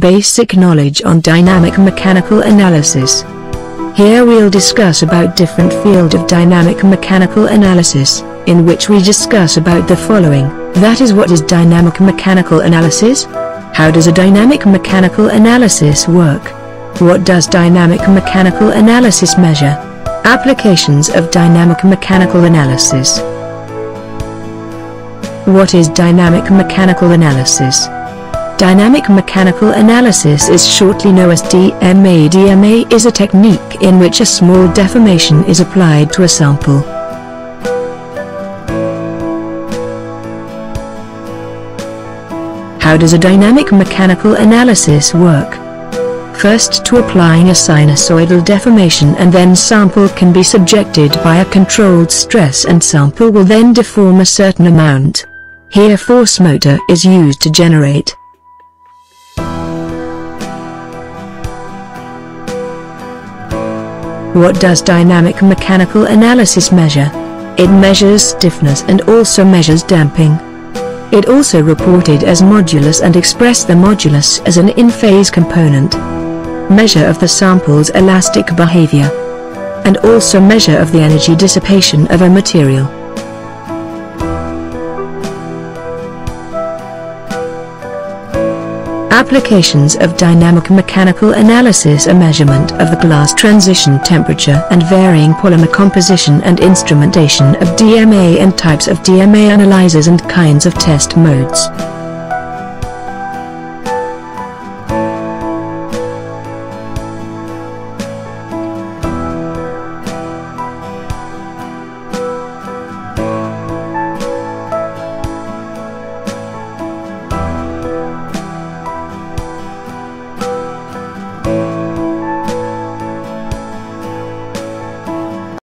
Basic knowledge on dynamic mechanical analysis. Here we'll discuss about different field of dynamic mechanical analysis, in which we discuss about the following, that is what is dynamic mechanical analysis? How does a dynamic mechanical analysis work? What does dynamic mechanical analysis measure? Applications of dynamic mechanical analysis. What is dynamic mechanical analysis? Dynamic mechanical analysis is shortly known as DMA. DMA is a technique in which a small deformation is applied to a sample. How does a dynamic mechanical analysis work? First to applying a sinusoidal deformation and then sample can be subjected by a controlled stress and sample will then deform a certain amount. Here force motor is used to generate What does dynamic mechanical analysis measure? It measures stiffness and also measures damping. It also reported as modulus and expressed the modulus as an in-phase component. Measure of the sample's elastic behavior. And also measure of the energy dissipation of a material. Applications of dynamic mechanical analysis a measurement of the glass transition temperature and varying polymer composition and instrumentation of DMA and types of DMA analyzers and kinds of test modes.